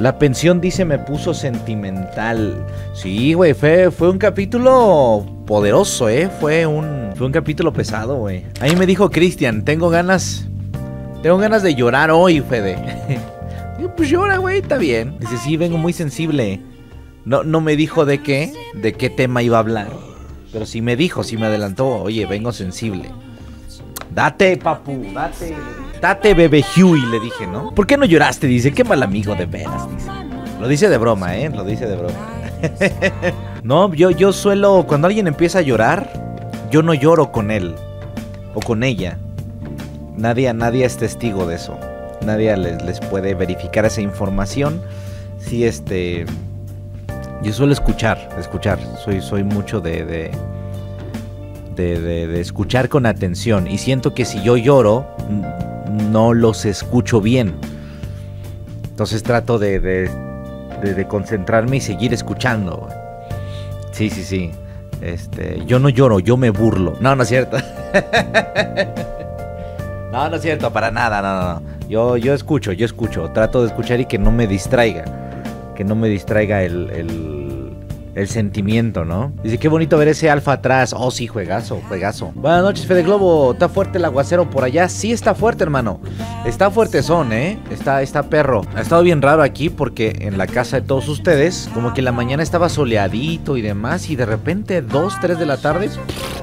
La pensión dice me puso sentimental. Sí, güey, fue, fue un capítulo poderoso, ¿eh? Fue un, fue un capítulo pesado, güey. Ahí me dijo Cristian, tengo ganas, tengo ganas de llorar hoy, Fede. Pues llora, güey, está bien. Dice, sí, vengo muy sensible. No, no me dijo de qué, de qué tema iba a hablar. Pero sí me dijo, sí me adelantó, oye, vengo sensible. Date, papu, date. Date, bebé Huey, le dije, ¿no? ¿Por qué no lloraste? Dice, qué mal amigo de veras, dice. Lo dice de broma, ¿eh? Lo dice de broma. no, yo, yo suelo, cuando alguien empieza a llorar, yo no lloro con él o con ella. Nadie, nadie es testigo de eso. Nadie les, les puede verificar esa información. Si este... Yo suelo escuchar, escuchar. Soy, soy mucho de, de de, escuchar con atención. Y siento que si yo lloro, no los escucho bien. Entonces trato de, de, concentrarme y seguir escuchando. Sí, sí, sí. Este, yo no lloro, yo me burlo. No, no es cierto. no, no es cierto, para nada, no, no. Yo, yo escucho, yo escucho. Trato de escuchar y que no me distraiga. Que no me distraiga el el sentimiento, ¿no? Dice, qué bonito ver ese alfa atrás. Oh, sí, juegazo, juegazo. Buenas noches, Fede Globo. ¿Está fuerte el aguacero por allá? Sí, está fuerte, hermano. Está fuerte son, ¿eh? Está, está perro. Ha estado bien raro aquí porque en la casa de todos ustedes, como que la mañana estaba soleadito y demás, y de repente, 2, 3 de la tarde,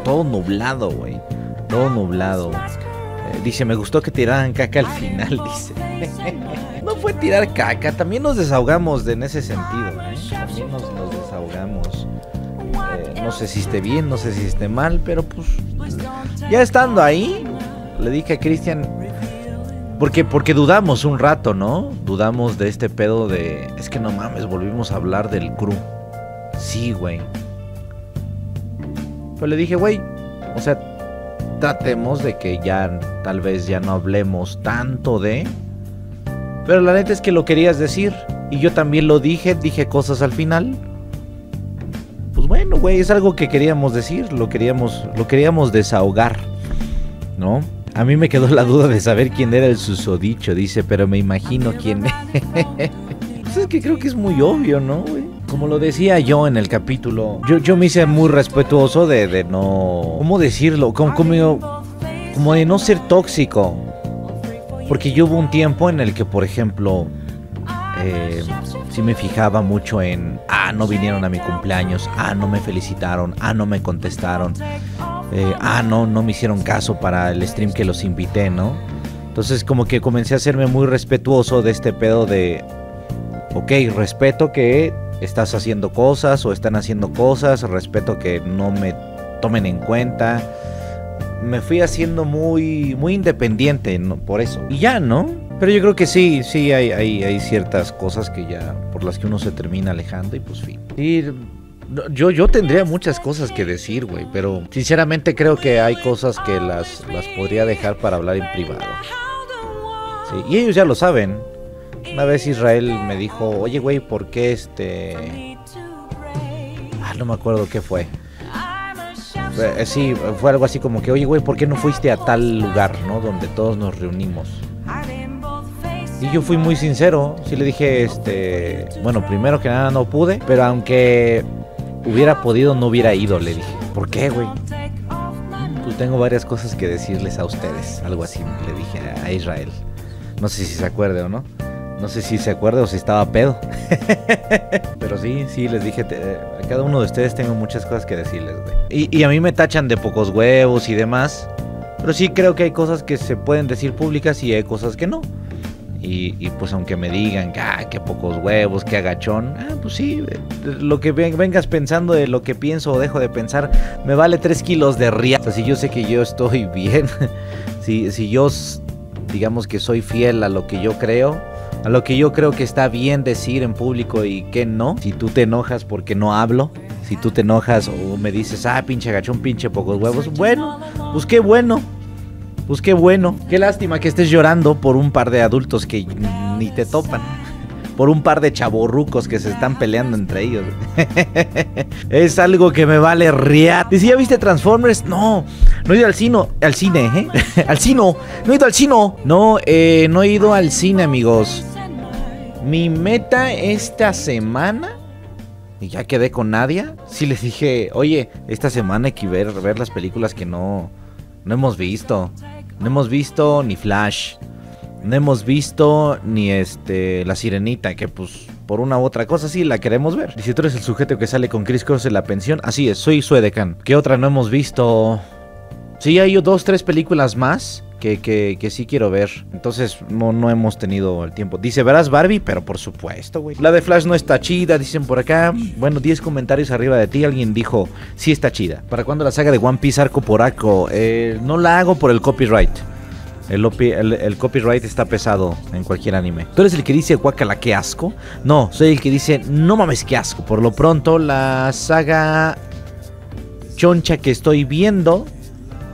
todo nublado, güey. Todo nublado. Eh, dice, me gustó que tiraran caca al final, dice. no fue tirar caca, también nos desahogamos en ese sentido, ¿eh? También nos, desahogamos. Eh, no sé si esté bien, no sé si esté mal, pero pues ya estando ahí, le dije a Cristian, porque, porque dudamos un rato, ¿no? Dudamos de este pedo de, es que no mames, volvimos a hablar del crew. Sí, güey. Pero le dije, güey, o sea, tratemos de que ya tal vez ya no hablemos tanto de... Pero la neta es que lo querías decir. Y yo también lo dije, dije cosas al final. Pues bueno, güey, es algo que queríamos decir, lo queríamos, lo queríamos desahogar, ¿no? A mí me quedó la duda de saber quién era el susodicho, dice, pero me imagino quién. pues es que creo que es muy obvio, ¿no, güey? Como lo decía yo en el capítulo, yo, yo me hice muy respetuoso de, de no... ¿Cómo decirlo? Como, como, como de no ser tóxico. Porque yo hubo un tiempo en el que, por ejemplo, eh, sí me fijaba mucho en, ah, no vinieron a mi cumpleaños, ah, no me felicitaron, ah, no me contestaron, eh, ah, no, no me hicieron caso para el stream que los invité, ¿no? Entonces como que comencé a hacerme muy respetuoso de este pedo de, ok, respeto que estás haciendo cosas o están haciendo cosas, respeto que no me tomen en cuenta. Me fui haciendo muy, muy independiente por eso. Y ya, ¿no? Pero yo creo que sí, sí, hay, hay, hay ciertas cosas que ya, por las que uno se termina alejando y pues fin. Y yo, yo tendría muchas cosas que decir, güey, pero sinceramente creo que hay cosas que las, las podría dejar para hablar en privado. Y ellos ya lo saben. Una vez Israel me dijo, oye, güey, ¿por qué este... Ah, no me acuerdo qué fue. Eh, sí, fue algo así como que, oye, güey, ¿por qué no fuiste a tal lugar, no? Donde todos nos reunimos. Y yo fui muy sincero, sí le dije, este, bueno, primero que nada no pude, pero aunque hubiera podido, no hubiera ido, le dije. ¿Por qué, güey? Pues tengo varias cosas que decirles a ustedes, algo así, le dije a Israel. No sé si se acuerde o no. No sé si se acuerda o si estaba pedo. Pero sí, sí, les dije, a cada uno de ustedes tengo muchas cosas que decirles, güey. Y, y, a mí me tachan de pocos huevos y demás. Pero sí creo que hay cosas que se pueden decir públicas y hay cosas que no. Y, y pues aunque me digan que, ah, que pocos huevos, que agachón, ah, pues sí, lo que vengas pensando de lo que pienso o dejo de pensar, me vale 3 kilos de ría. O sea, si yo sé que yo estoy bien, si, si yo digamos que soy fiel a lo que yo creo, a lo que yo creo que está bien decir en público y que no. Si tú te enojas porque no hablo, si tú te enojas o me dices, ah, pinche gachón, pinche pocos huevos, bueno, pues qué bueno. Pues qué bueno. Qué lástima que estés llorando por un par de adultos que ni te topan. Por un par de chaborrucos que se están peleando entre ellos. es algo que me vale riat. ¿Y si ya viste Transformers? No, no he ido al cine, al cine, ¿eh? al cine, no he ido al cine. No, eh, no he ido al cine, amigos. Mi meta esta semana y ya quedé con Nadia. Sí les dije, oye, esta semana hay que ver, ver las películas que no, no hemos visto. No hemos visto ni Flash. No hemos visto ni este La Sirenita, que pues por una u otra cosa sí la queremos ver. Si tú eres el sujeto que sale con Chris Cross en la pensión, así es, soy Suedecan. ¿Qué otra no hemos visto? Sí, hay dos, tres películas más que, que, sí quiero ver. Entonces no, no hemos tenido el tiempo. Dice, verás Barbie, pero por supuesto, güey. La de Flash no está chida, dicen por acá. Bueno, 10 comentarios arriba de ti. Alguien dijo, sí está chida. ¿Para cuándo la saga de One Piece arco por arco? Eh, no la hago por el copyright. El, el, copyright está pesado en cualquier anime. ¿Tú eres el que dice guacala, qué asco? No, soy el que dice no mames, qué asco. Por lo pronto, la saga choncha que estoy viendo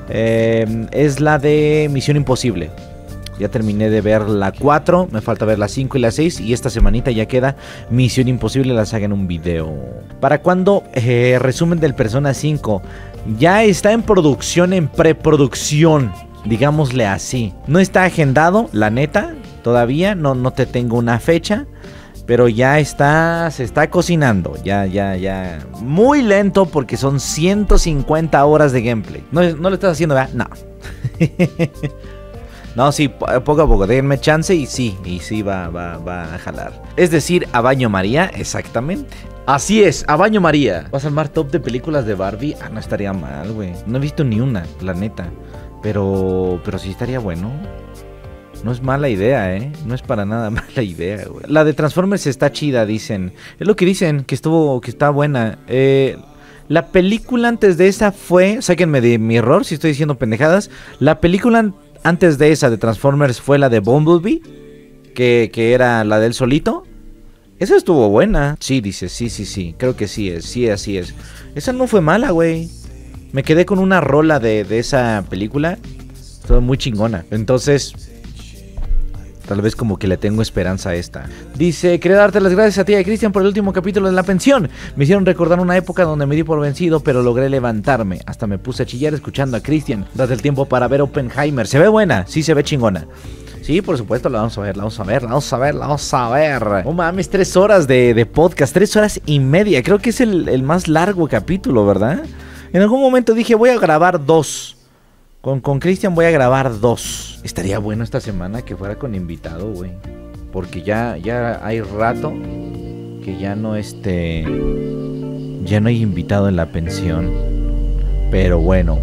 eh, es la de Misión Imposible. Ya terminé de ver la 4, me falta ver la 5 y la 6 y esta semanita ya queda Misión Imposible, la saga en un video. ¿Para cuando eh, resumen del Persona 5? Ya está en producción, en preproducción, digámosle así. No está agendado, la neta, todavía, no, no te tengo una fecha. Pero ya está, se está cocinando, ya, ya, ya. Muy lento porque son 150 horas de gameplay. No, no lo estás haciendo, ¿verdad? No. no, sí, poco a poco, déjenme chance y sí, y sí va, va, va a jalar. Es decir, a baño María, exactamente. Así es, a baño María. ¿Vas a armar top de películas de Barbie? Ah, no estaría mal, güey. No he visto ni una, la neta. Pero, pero sí estaría bueno. No es mala idea, ¿eh? No es para nada mala idea, güey. La de Transformers está chida, dicen. Es lo que dicen, que estuvo, que está buena. Eh, la película antes de esa fue, sáquenme de mi error si estoy diciendo pendejadas. La película antes de esa de Transformers fue la de Bumblebee, que, que era la del solito. Esa estuvo buena. Sí, dice, sí, sí, sí. Creo que sí es, sí, así es. Esa no fue mala, güey. Me quedé con una rola de, de esa película. Estuvo muy chingona. Entonces, Tal vez como que le tengo esperanza a esta. Dice, quería darte las gracias a ti y Cristian por el último capítulo de la pensión. Me hicieron recordar una época donde me di por vencido, pero logré levantarme. Hasta me puse a chillar escuchando a Cristian. Date el tiempo para ver Oppenheimer. Se ve buena, sí se ve chingona. Sí, por supuesto, la vamos a ver, la vamos a ver, la vamos a ver, la vamos a ver. Oh mames, tres horas de, podcast, tres horas y media. Creo que es el, el más largo capítulo, ¿verdad? En algún momento dije, voy a grabar dos. Con Cristian voy a grabar dos. Estaría bueno esta semana que fuera con invitado, güey. Porque ya, ya hay rato que ya no este. Ya no hay invitado en la pensión. Pero bueno,